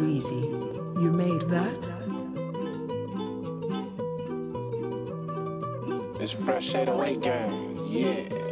You made that? It's fresh 808 gang, yeah.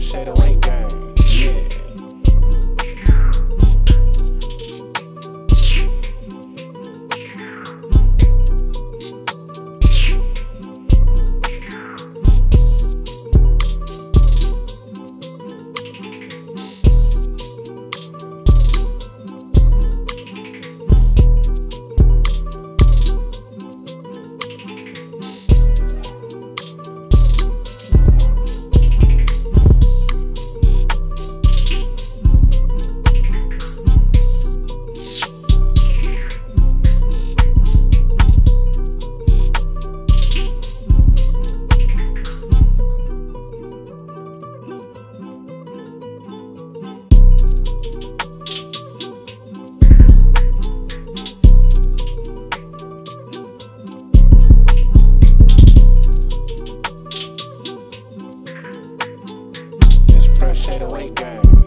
Fresh 808 gang, Fresh 808 gang.